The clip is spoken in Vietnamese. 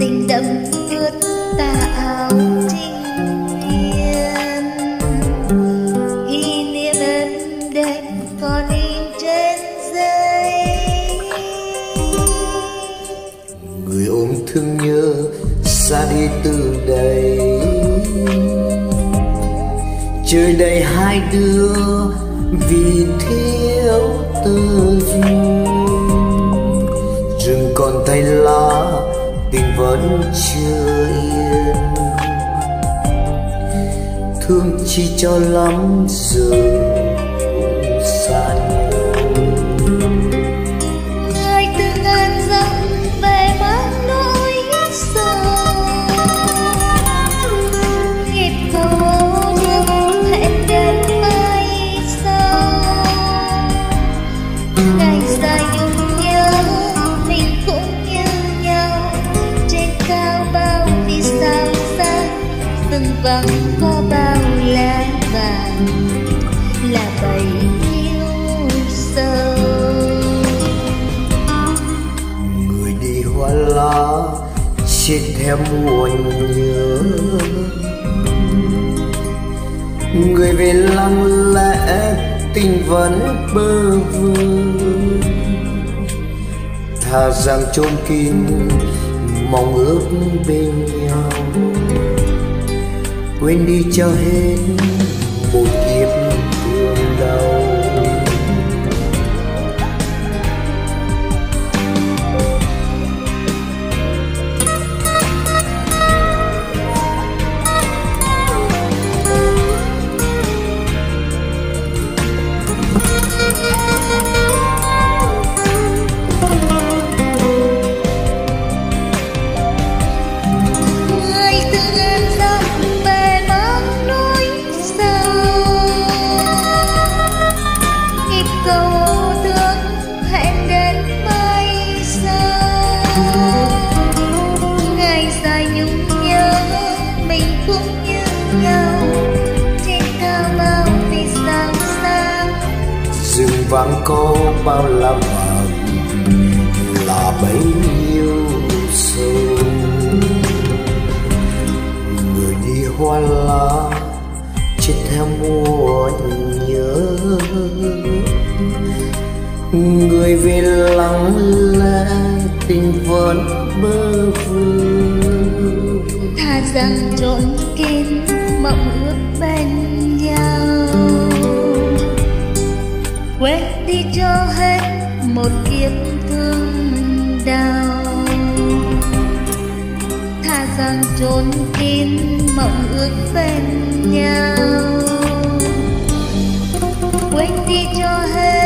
tình đậm ướt tà áo trinh niên. Kỷ niệm êm đẹp còn in trên giấy. Người ôm thương nhớ xa đi từ đây. Trời đầy hai đứa vẫn chưa yên. Thương chi cho lắm giờ xa vàng là bầy yêu sâu người đi hoa lá xin theo muôn nhớ. Người về lặng lẽ tình vẫn bơ vơ. Thà rằng chôn kín mong ước bên nhau. Quên đi cho hết vắng có bao la vàng là bấy nhiêu sâu người đi hoa lá chết theo mùa nhớ. Người về lặng lẽ tình vẫn bơ vơ. Thà rằng trốn kín mộng ước bên cho hết một kiếp thương đau. Tha rằng trốn kín mộng ước bên nhau. Quên đi cho hết